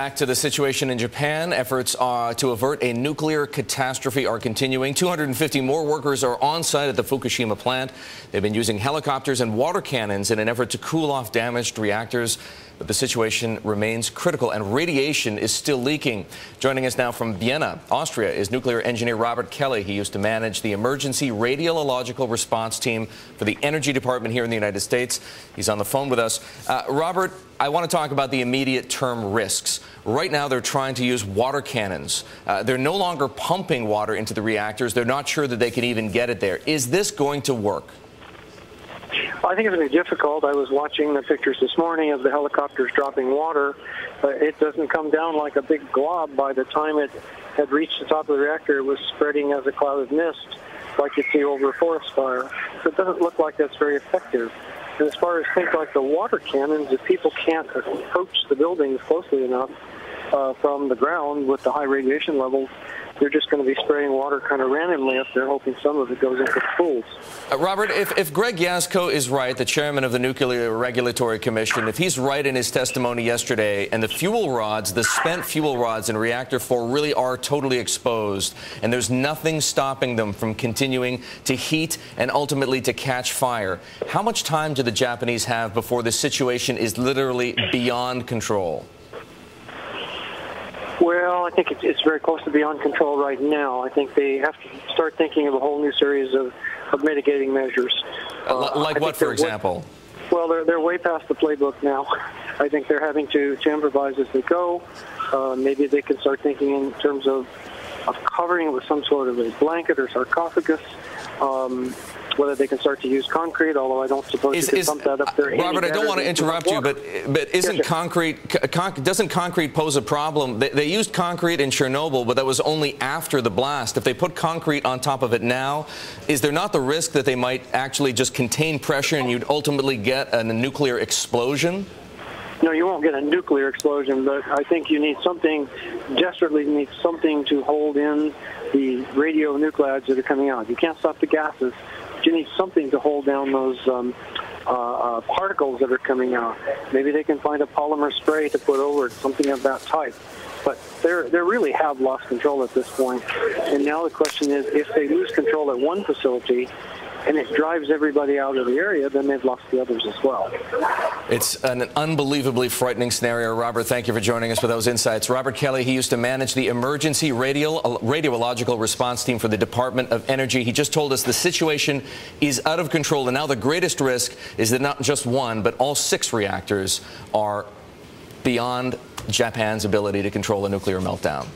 Back to the situation in Japan. Efforts uh, to avert a nuclear catastrophe are continuing. 250 more workers are on site at the Fukushima plant. They've been using helicopters and water cannons in an effort to cool off damaged reactors. But the situation remains critical and radiation is still leaking. Joining us now from Vienna, Austria, is nuclear engineer Robert Kelley. He used to manage the emergency radiological response team for the energy department here in the United States. He's on the phone with us. Uh, Robert, I want to talk about the immediate term risks. Right now, they're trying to use water cannons. Uh, they're no longer pumping water into the reactors. They're not sure that they can even get it there. Is this going to work? I think it's going to be difficult. I was watching the pictures this morning of the helicopters dropping water. Uh, it doesn't come down like a big glob. By the time it had reached the top of the reactor, it was spreading as a cloud of mist, like you see over a forest fire. So it doesn't look like that's very effective. As far as things like the water cannons, if people can't approach the buildings closely enough uh, from the ground with the high radiation levels, they're just going to be spraying water kind of randomly up there, hoping some of it goes into pools. Uh, Robert, if, if Greg Jaczko is right, the chairman of the Nuclear Regulatory Commission, if he's right in his testimony yesterday, and the fuel rods, the spent fuel rods in reactor 4 really are totally exposed, and there's nothing stopping them from continuing to heat and ultimately to catch fire, how much time do the Japanese have before the situation is literally beyond control? Well, I think it's, very close to beyond control right now. I think they have to start thinking of a whole new series of, of mitigating measures. Uh, like what, for example? well, they're, they're way past the playbook now. I think they're having to, to improvise as they go. Uh, maybe they can start thinking in terms of, of covering it with some sort of a blanket or sarcophagus. Um, whether they can start to use concrete, although I don't suppose is, you can is, pump that up there. Robert, I don't want to interrupt you, but but isn't yes, concrete con doesn't concrete pose a problem? They, they, used concrete in Chernobyl, but that was only after the blast. If they put concrete on top of it now, is there not the risk that they might actually just contain pressure and you'd ultimately get a nuclear explosion? No, you won't get a nuclear explosion, but I think you need something, desperately need something to hold in the radionuclides that are coming out. You can't stop the gases, you need something to hold down those um, uh, uh, particles that are coming out. Maybe they can find a polymer spray to put over it, something of that type. But they they really have lost control at this point. And now the question is, if they lose control at one facility, and it drives everybody out of the area, then they've lost the others as well. It's an unbelievably frightening scenario. Robert, thank you for joining us for those insights. Robert Kelley, he used to manage the emergency radio, uh, radiological response team for the Department of Energy. He just told us the situation is out of control, and now the greatest risk is that not just one, but all six reactors are beyond Japan's ability to control a nuclear meltdown.